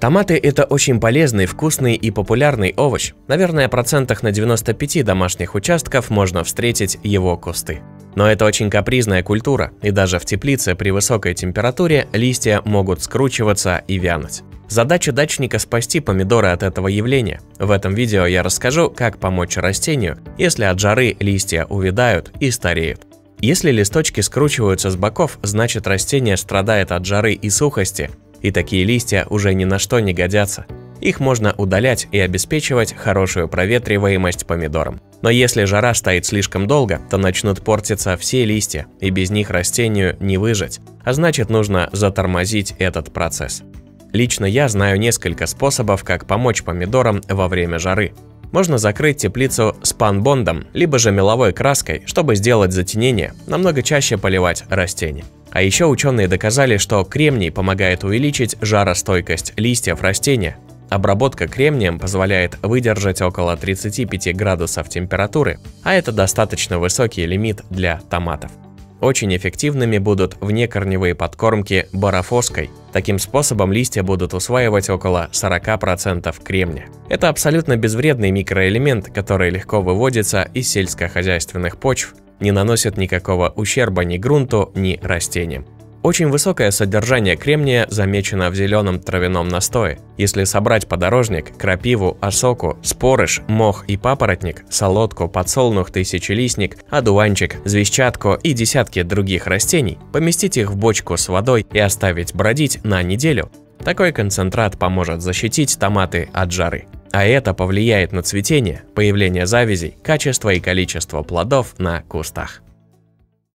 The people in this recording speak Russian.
Томаты – это очень полезный, вкусный и популярный овощ. Наверное, процентах на 95 домашних участков можно встретить его кусты. Но это очень капризная культура, и даже в теплице при высокой температуре листья могут скручиваться и вянуть. Задача дачника спасти помидоры от этого явления. В этом видео я расскажу, как помочь растению, если от жары листья увядают и стареют. Если листочки скручиваются с боков, значит растение страдает от жары и сухости, и такие листья уже ни на что не годятся. Их можно удалять и обеспечивать хорошую проветриваемость помидорам. Но если жара стоит слишком долго, то начнут портиться все листья, и без них растению не выжить, а значит нужно затормозить этот процесс. Лично я знаю несколько способов, как помочь помидорам во время жары. Можно закрыть теплицу спанбондом, либо же меловой краской, чтобы сделать затенение, намного чаще поливать растения. А еще ученые доказали, что кремний помогает увеличить жаростойкость листьев растения. Обработка кремнием позволяет выдержать около 35 градусов температуры, а это достаточно высокий лимит для томатов. Очень эффективными будут внекорневые подкормки барафоской. Таким способом листья будут усваивать около 40% кремния. Это абсолютно безвредный микроэлемент, который легко выводится из сельскохозяйственных почв не наносят никакого ущерба ни грунту, ни растениям. Очень высокое содержание кремния замечено в зеленом травяном настое. Если собрать подорожник, крапиву, осоку, спорыш, мох и папоротник, солодку, подсолнух, тысячелистник, одуванчик, звездчатку и десятки других растений, поместить их в бочку с водой и оставить бродить на неделю, такой концентрат поможет защитить томаты от жары. А это повлияет на цветение, появление завязей, качество и количество плодов на кустах.